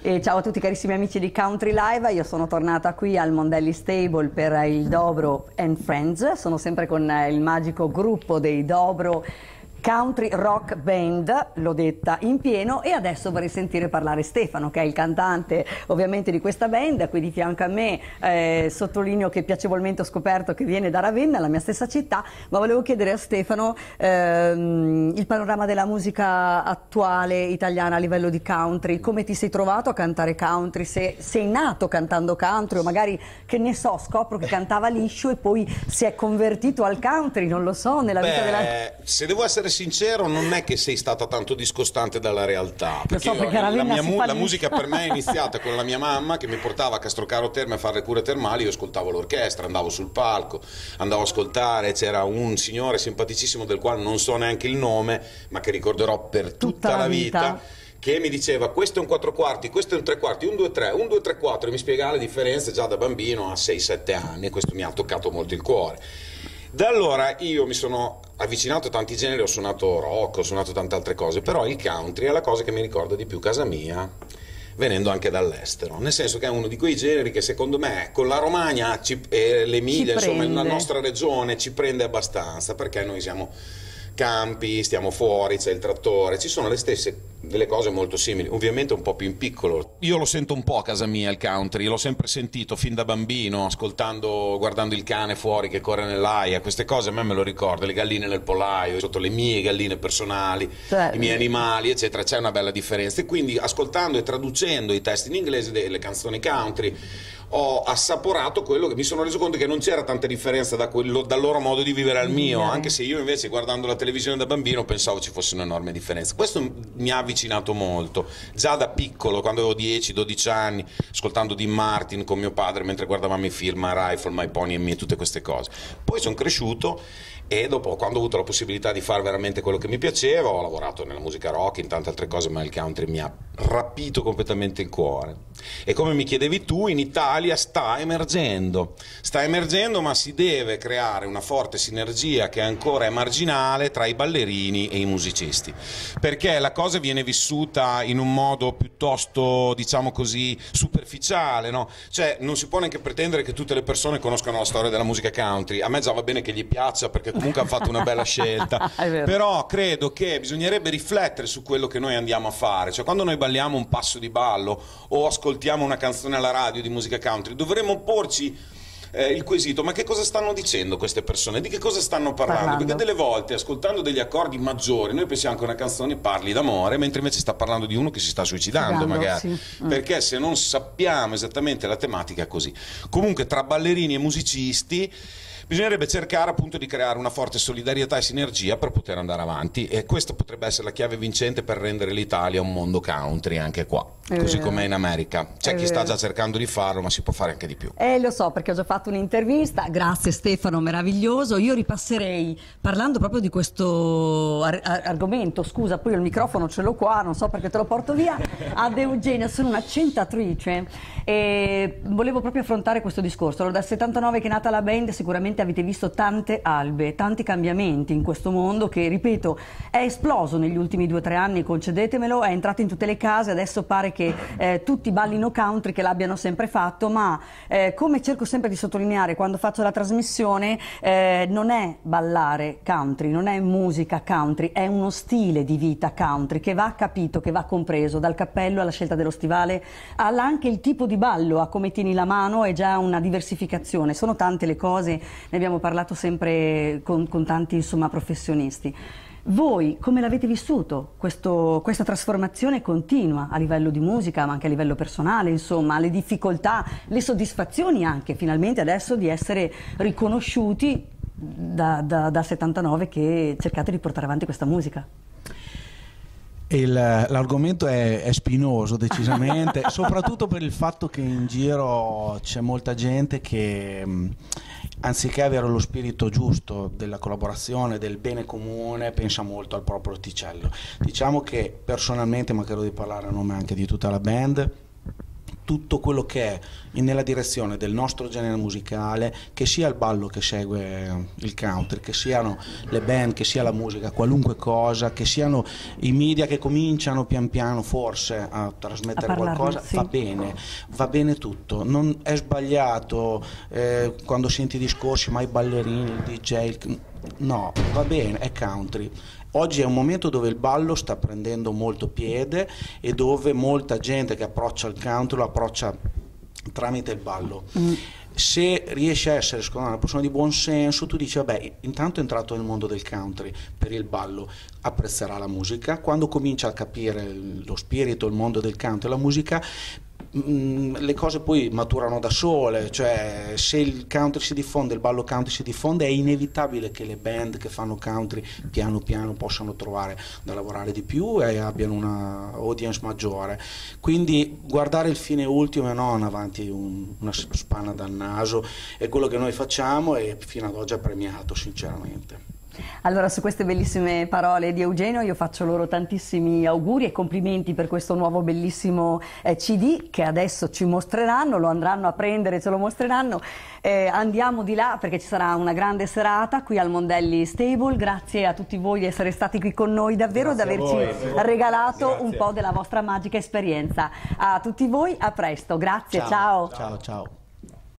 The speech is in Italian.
E ciao a tutti carissimi amici di Country Live, io sono tornata qui al Mondelli Stable per il Dobro and Friends, sono sempre con il magico gruppo dei Dobro country rock band, l'ho detta in pieno e adesso vorrei sentire parlare Stefano che è il cantante ovviamente di questa band, qui di fianco a me eh, sottolineo che piacevolmente ho scoperto che viene da Ravenna, la mia stessa città, ma volevo chiedere a Stefano ehm, il panorama della musica attuale italiana a livello di country, come ti sei trovato a cantare country, se sei nato cantando country o magari che ne so, scopro che cantava liscio e poi si è convertito al country, non lo so, nella Beh, vita della... Se devo essere sincero, non è che sei stata tanto discostante dalla realtà. Perché, so, perché la, mia mu- la musica per me è iniziata con la mia mamma che mi portava a Castrocaro Terme a fare le cure termali. Io ascoltavo l'orchestra, andavo sul palco, andavo a ascoltare. C'era un signore simpaticissimo del quale non so neanche il nome, ma che ricorderò per tutta, la la vita. vita. Che mi diceva questo è un 4 quarti, questo è un 3 quarti, un 2 3, un 2 3 4 e mi spiegava le differenze già da bambino a 6-7 anni e questo mi ha toccato molto il cuore. Da allora io mi sono avvicinato a tanti generi, ho suonato rock, ho suonato tante altre cose, però il country è la cosa che mi ricorda di più casa mia, venendo anche dall'estero. Nel senso che è uno di quei generi che secondo me con la Romagna e l'Emilia, insomma, la nostra regione ci prende abbastanza perché noi siamo campi, stiamo fuori, c'è il trattore, ci sono le stesse delle cose molto simili, ovviamente un po' più in piccolo. Io lo sento un po' a casa mia il country, l'ho sempre sentito fin da bambino, ascoltando, guardando il cane fuori che corre nell'aia, queste cose a me me lo ricordo, le galline nel polaio, sotto le mie galline personali, Cioè, i miei animali, eccetera, c'è una bella differenza. E quindi ascoltando e traducendo i testi in inglese delle canzoni country ho assaporato quello che mi sono reso conto che non c'era tanta differenza da quello- dal loro modo di vivere al mio, Dai. anche se io invece guardando la televisione da bambino pensavo ci fosse un'enorme differenza. Questo mi ha avvicinato molto, già da piccolo, quando avevo 10-12 anni, ascoltando Dean Martin con mio padre mentre guardavamo i film, My Rifle, My Pony e Me, tutte queste cose. Poi sono cresciuto e dopo, quando ho avuto la possibilità di fare veramente quello che mi piaceva, ho lavorato nella musica rock, in tante altre cose, ma il country mi ha rapito completamente il cuore. E come mi chiedevi tu, in Italia sta emergendo. Sta emergendo, ma si deve creare una forte sinergia che ancora è marginale tra i ballerini e i musicisti. Perché la cosa viene vissuta in un modo piuttosto, diciamo così, superficiale, no? Cioè, non si può neanche pretendere che tutte le persone conoscano la storia della musica country. A me già va bene che gli piaccia perché comunque hanno fatto una bella scelta. Però credo che bisognerebbe riflettere su quello che noi andiamo a fare. Cioè, quando noi balliamo un passo di ballo o ascoltiamo una canzone alla radio di musica country, dovremmo porci eh, il quesito: ma che cosa stanno dicendo queste persone? Di che cosa stanno parlando? Parlando. Perché delle volte, ascoltando degli accordi maggiori, noi pensiamo che una canzone parli d'amore, mentre invece sta parlando di uno che si sta suicidando, Suicidando, magari. sì. Mm. Perché se non sappiamo esattamente la tematica è così. Comunque, tra ballerini e musicisti. Bisognerebbe cercare appunto di creare una forte solidarietà e sinergia per poter andare avanti e questa potrebbe essere la chiave vincente per rendere l'Italia un mondo country anche qua, È così come in America. C'è È chi sta vero. già cercando di farlo, ma si può fare anche di più. Eh, lo so perché ho già fatto un'intervista, grazie Stefano, meraviglioso. Io ripasserei parlando proprio di questo ar- ar- argomento, scusa, poi il microfono ce l'ho qua, non so perché te lo porto via, ad Eugenia, sono una centatrice e volevo proprio affrontare questo discorso. Allora, dal 79 che è nata la band sicuramente avete visto tante albe, tanti cambiamenti in questo mondo che, ripeto, è esploso negli ultimi due o tre anni, concedetemelo, è entrato in tutte le case, adesso pare che eh, tutti ballino country, che l'abbiano sempre fatto, ma eh, come cerco sempre di sottolineare quando faccio la trasmissione, eh, non è ballare country, non è musica country, è uno stile di vita country che va capito, che va compreso, dal cappello alla scelta dello stivale, alla anche il tipo di ballo, a come tieni la mano, è già una diversificazione, sono tante le cose, ne abbiamo parlato sempre con, con tanti insomma, professionisti. Voi come l'avete vissuto questo- questa trasformazione continua a livello di musica, ma anche a livello personale, insomma, le difficoltà, le soddisfazioni anche finalmente adesso di essere riconosciuti da, da, da 79 che cercate di portare avanti questa musica? L'argomento è, è spinoso decisamente, soprattutto per il fatto che in giro c'è molta gente che mh, anziché avere lo spirito giusto della collaborazione, del bene comune, pensa molto al proprio orticello. Diciamo che personalmente, ma credo di parlare a nome anche di tutta la band, tutto quello che è nella direzione del nostro genere musicale, che sia il ballo che segue il country, che siano le band, che sia la musica, qualunque cosa, che siano i media che cominciano pian piano forse a trasmettere a parlarne, qualcosa, sì. va bene, va bene tutto, non è sbagliato eh, quando senti discorsi, ma i ballerini, il DJ, il- no, va bene, è country. Oggi è un momento dove il ballo sta prendendo molto piede e dove molta gente che approccia il country lo approccia tramite il ballo. Se riesci a essere secondo me una persona di buon senso, tu dici vabbè, intanto è entrato nel mondo del country per il ballo, apprezzerà la musica, quando comincia a capire lo spirito, il mondo del country, la musica mm, le cose poi maturano da sole, cioè se il country si diffonde, il ballo country si diffonde, è inevitabile che le band che fanno country piano piano possano trovare da lavorare di più e abbiano una audience maggiore. Quindi guardare il fine ultimo e non avanti un- una spanna dal naso è quello che noi facciamo e fino ad oggi è premiato sinceramente. Allora, su queste bellissime parole di Eugenio, io faccio loro tantissimi auguri e complimenti per questo nuovo bellissimo eh, CD che adesso ci mostreranno, lo andranno a prendere, ce lo mostreranno. Eh, andiamo di là perché ci sarà una grande serata qui al Mondelli Stable. Grazie a tutti voi di essere stati qui con noi, davvero, di averci voi. regalato un Grazie. po' della vostra magica esperienza. A tutti voi, a presto, grazie, ciao. ciao. ciao.